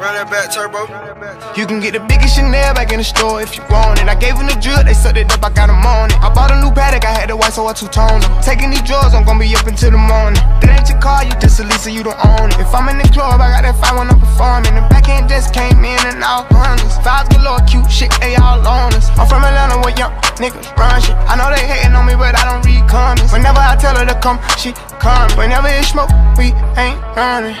Run that back, turbo. You can get the biggest Chanel back in the store if you want it. I gave them the drill, they sucked it up, I got them on it. I bought a new Patek, I had the white, so I two-toned them. Taking these drugs, I'm gonna be up until the morning. That ain't your car, you just a Lisa, you don't own it. If I'm in the club, I got that five when I'm performing. The back end just came in and out hundreds. Fives galore, cute shit, they all on us. I'm from Atlanta where young niggas run shit. I know they hating on me, but I don't read comments. Whenever I tell her to come, she come. Whenever it's smoke, we ain't running.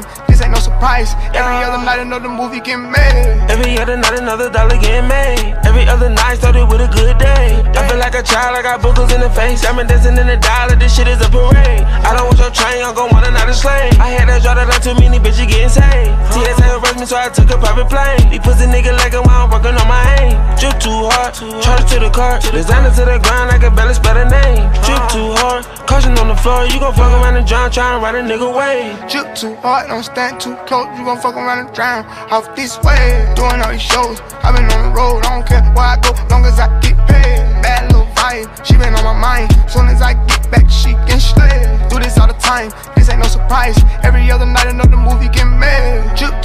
time. This ain't no surprise. Every other night, another movie get made. Every other night, another dollar get made. Every other night started with a good day. I feel like a child, I got boogers in the face. I'm dancing in the dollar, this shit is a parade. I don't want your train, I'm gon' want another slave. I had that draw that too many bitches getting saved. Me, so I took a private plane. These pussy nigga like a while working on my aim. Drip too hard, charge to the car. Designer to the ground, I can spell the name. Drip too hard, caution on the floor. You gon' fuck around and drown, trying to ride a nigga way. Drip too hard don't stand too close, you gon' fuck around and drown. Off this way, doing all these shows. i been on the road, I don't care where I go, long as I get paid. Bad little vibe, she been on my mind. Soon as I get back, she can slay. Do this all the time, this ain't no surprise. Every other night. Drip